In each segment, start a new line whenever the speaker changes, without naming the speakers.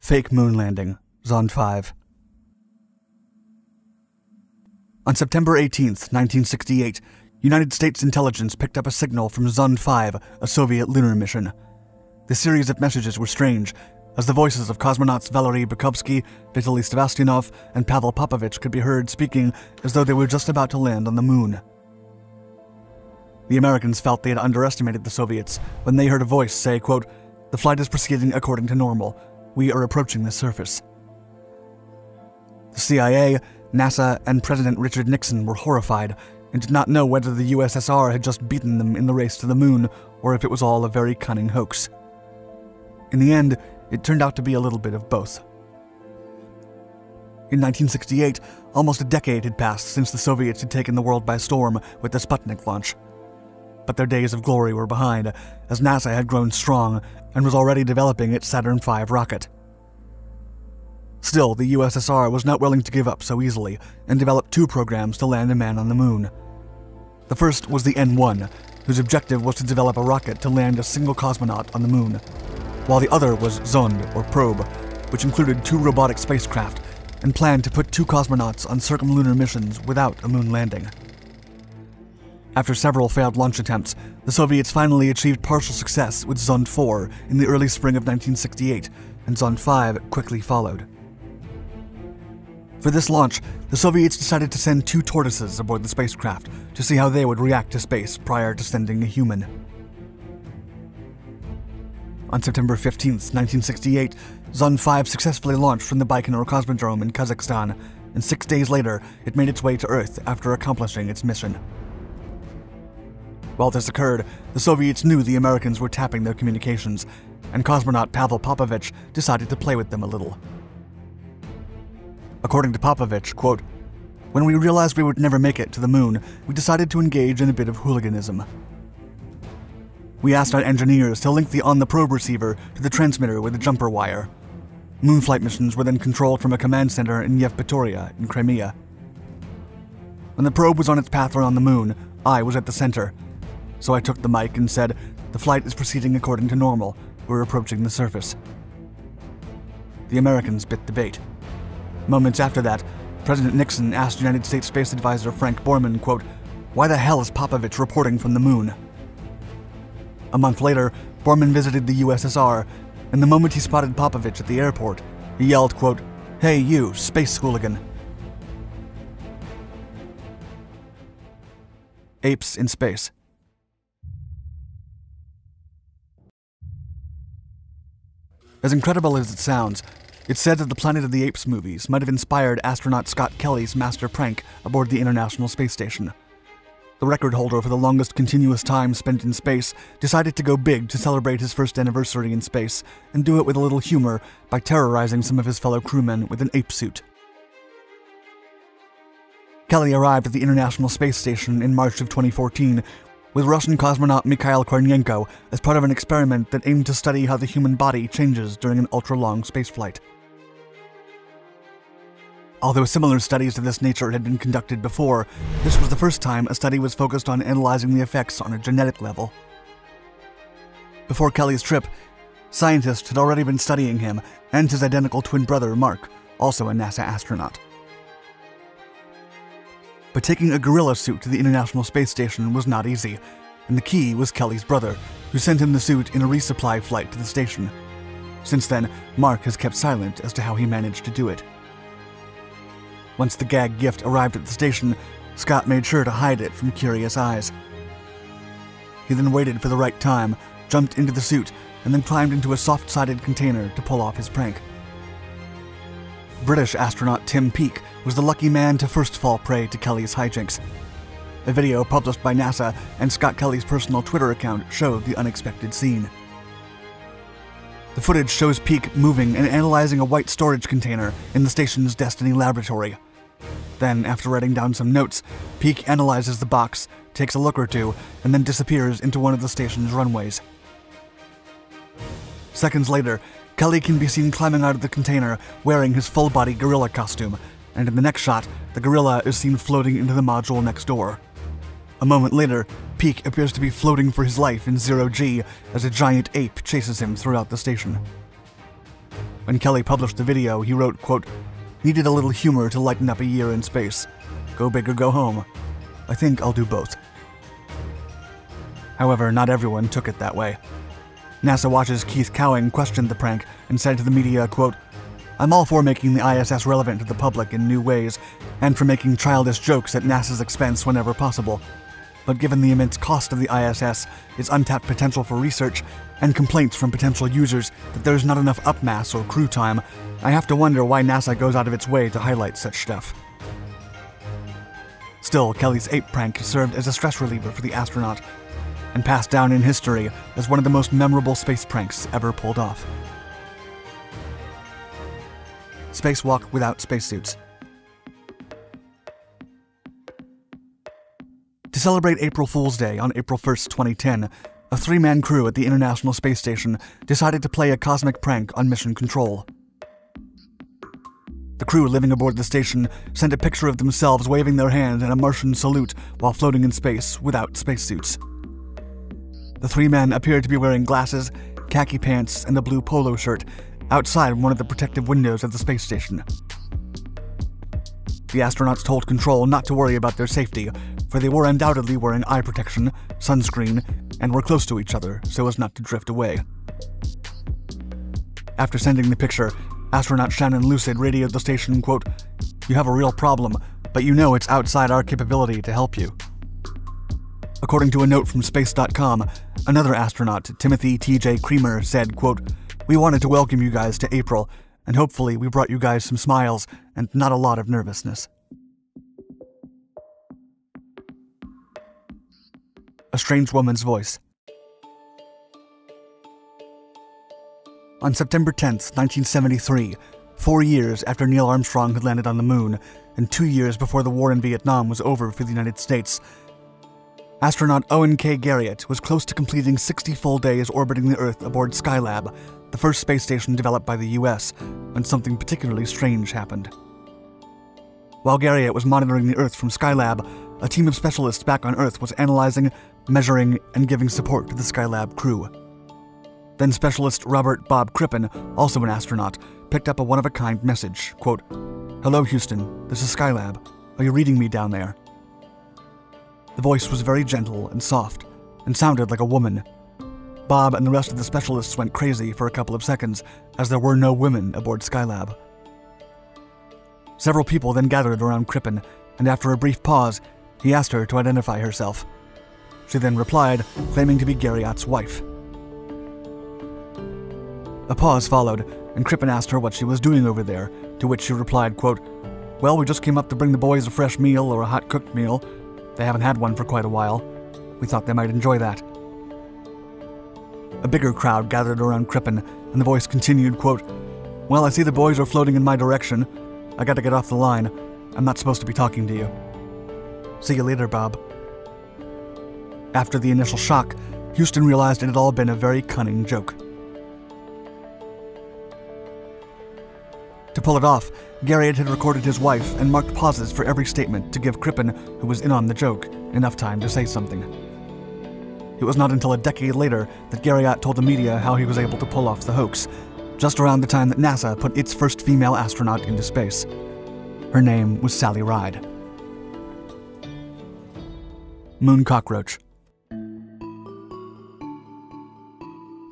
Fake moon landing, Zond 5. On September 18, 1968, United States intelligence picked up a signal from Zond 5, a Soviet lunar mission. The series of messages were strange, as the voices of cosmonauts Valery Bykovsky, Vitaly Sevastyanov, and Pavel Popovich could be heard speaking as though they were just about to land on the moon. The Americans felt they had underestimated the Soviets when they heard a voice say, quote, The flight is proceeding according to normal. We are approaching the surface. The CIA, NASA, and President Richard Nixon were horrified and did not know whether the USSR had just beaten them in the race to the moon or if it was all a very cunning hoax. In the end, it turned out to be a little bit of both. In 1968, almost a decade had passed since the Soviets had taken the world by storm with the Sputnik launch. But their days of glory were behind, as NASA had grown strong and was already developing its Saturn V rocket. Still, the USSR was not willing to give up so easily and developed two programs to land a man on the moon. The first was the N 1, whose objective was to develop a rocket to land a single cosmonaut on the moon while the other was Zond, or Probe, which included two robotic spacecraft and planned to put two cosmonauts on circumlunar missions without a moon landing. After several failed launch attempts, the Soviets finally achieved partial success with Zond 4 in the early spring of 1968, and Zond 5 quickly followed. For this launch, the Soviets decided to send two tortoises aboard the spacecraft to see how they would react to space prior to sending a human. On September 15, 1968, Zond 5 successfully launched from the Baikonur Cosmodrome in Kazakhstan, and six days later, it made its way to Earth after accomplishing its mission. While this occurred, the Soviets knew the Americans were tapping their communications, and cosmonaut Pavel Popovich decided to play with them a little. According to Popovich, quote, When we realized we would never make it to the moon, we decided to engage in a bit of hooliganism. We asked our engineers to link the on the probe receiver to the transmitter with a jumper wire. Moonflight missions were then controlled from a command center in Yevpatoria in Crimea. When the probe was on its path around the moon, I was at the center. So I took the mic and said, The flight is proceeding according to normal. We're approaching the surface. The Americans bit the bait. Moments after that, President Nixon asked United States Space Advisor Frank Borman, quote, Why the hell is Popovich reporting from the moon? A month later, Borman visited the USSR, and the moment he spotted Popovich at the airport, he yelled, quote, Hey you, space schooligan. Apes in Space As incredible as it sounds, it's said that the Planet of the Apes movies might have inspired astronaut Scott Kelly's master prank aboard the International Space Station. The record holder for the longest continuous time spent in space decided to go big to celebrate his first anniversary in space, and do it with a little humor by terrorizing some of his fellow crewmen with an ape suit. Kelly arrived at the International Space Station in March of 2014 with Russian cosmonaut Mikhail Kornienko as part of an experiment that aimed to study how the human body changes during an ultra long spaceflight. Although similar studies of this nature had been conducted before, this was the first time a study was focused on analyzing the effects on a genetic level. Before Kelly's trip, scientists had already been studying him and his identical twin brother, Mark, also a NASA astronaut. But taking a gorilla suit to the International Space Station was not easy, and the key was Kelly's brother, who sent him the suit in a resupply flight to the station. Since then, Mark has kept silent as to how he managed to do it. Once the gag gift arrived at the station, Scott made sure to hide it from curious eyes. He then waited for the right time, jumped into the suit, and then climbed into a soft sided container to pull off his prank. British astronaut Tim Peake was the lucky man to first fall prey to Kelly's hijinks. A video published by NASA and Scott Kelly's personal Twitter account showed the unexpected scene. The footage shows Peake moving and analyzing a white storage container in the station's Destiny laboratory. Then, after writing down some notes, Peake analyzes the box, takes a look or two, and then disappears into one of the station's runways. Seconds later, Kelly can be seen climbing out of the container wearing his full body gorilla costume and in the next shot, the gorilla is seen floating into the module next door. A moment later, Peake appears to be floating for his life in zero G as a giant ape chases him throughout the station. When Kelly published the video, he wrote, quote, Needed a little humor to lighten up a year in space. Go big or go home. I think I'll do both. However, not everyone took it that way. NASA Watch's Keith Cowing questioned the prank and said to the media, quote, I'm all for making the ISS relevant to the public in new ways, and for making childish jokes at NASA's expense whenever possible. But given the immense cost of the ISS, its untapped potential for research, and complaints from potential users that there's not enough upmass or crew time, I have to wonder why NASA goes out of its way to highlight such stuff. Still, Kelly's ape prank served as a stress reliever for the astronaut, and passed down in history as one of the most memorable space pranks ever pulled off. Spacewalk without spacesuits. To celebrate April Fool's Day on April 1st, 2010, a three man crew at the International Space Station decided to play a cosmic prank on Mission Control. The crew living aboard the station sent a picture of themselves waving their hand in a Martian salute while floating in space without spacesuits. The three men appeared to be wearing glasses, khaki pants, and a blue polo shirt outside one of the protective windows of the space station. The astronauts told Control not to worry about their safety, for they were undoubtedly wearing eye protection, sunscreen, and were close to each other so as not to drift away. After sending the picture, astronaut Shannon Lucid radioed the station, quote, You have a real problem, but you know it's outside our capability to help you. According to a note from Space.com, another astronaut, Timothy T.J. Creamer, said, quote, We wanted to welcome you guys to April, and hopefully we brought you guys some smiles and not a lot of nervousness. A strange woman's voice. On September 10, 1973, four years after Neil Armstrong had landed on the moon, and two years before the war in Vietnam was over for the United States, astronaut Owen K. Garriott was close to completing 60 full days orbiting the Earth aboard Skylab, the first space station developed by the US, when something particularly strange happened. While Garriott was monitoring the Earth from Skylab, a team of specialists back on Earth was analyzing, measuring, and giving support to the Skylab crew. Then specialist Robert Bob Crippen, also an astronaut, picked up a one of a kind message quote, Hello, Houston, this is Skylab. Are you reading me down there? The voice was very gentle and soft, and sounded like a woman. Bob and the rest of the specialists went crazy for a couple of seconds, as there were no women aboard Skylab. Several people then gathered around Crippen, and after a brief pause, he asked her to identify herself. She then replied, claiming to be Garriott's wife. A pause followed, and Crippen asked her what she was doing over there, to which she replied, quote, Well, we just came up to bring the boys a fresh meal or a hot cooked meal. They haven't had one for quite a while. We thought they might enjoy that. A bigger crowd gathered around Crippen, and the voice continued, quote, Well, I see the boys are floating in my direction. I gotta get off the line. I'm not supposed to be talking to you. See you later, Bob. After the initial shock, Houston realized it had all been a very cunning joke. To pull it off, Garriott had recorded his wife and marked pauses for every statement to give Crippen, who was in on the joke, enough time to say something. It was not until a decade later that Garriott told the media how he was able to pull off the hoax, just around the time that NASA put its first female astronaut into space. Her name was Sally Ride. Moon Cockroach.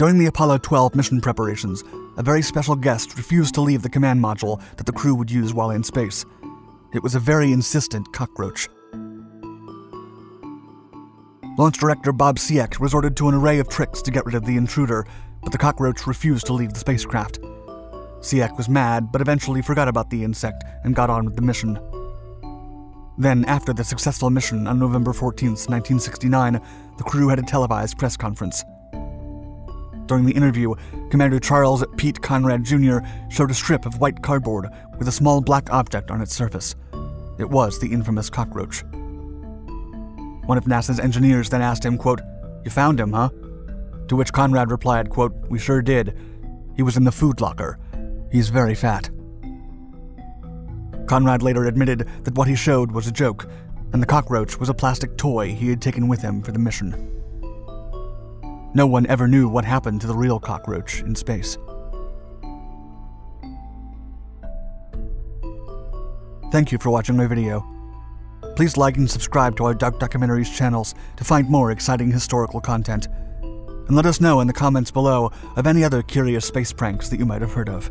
During the Apollo 12 mission preparations, a very special guest refused to leave the command module that the crew would use while in space. It was a very insistent cockroach. Launch director Bob Sieck resorted to an array of tricks to get rid of the intruder, but the cockroach refused to leave the spacecraft. Sieck was mad, but eventually forgot about the insect and got on with the mission. Then, after the successful mission on November 14, 1969, the crew had a televised press conference. During the interview, Commander Charles Pete Conrad Jr. showed a strip of white cardboard with a small black object on its surface. It was the infamous cockroach. One of NASA's engineers then asked him, quote, You found him, huh? To which Conrad replied, quote, We sure did. He was in the food locker. He's very fat. Conrad later admitted that what he showed was a joke, and the cockroach was a plastic toy he had taken with him for the mission. No one ever knew what happened to the real cockroach in space. Thank you for watching my video. Please like and subscribe to our Dark Documentaries channels to find more exciting historical content. And let us know in the comments below of any other curious space pranks that you might have heard of.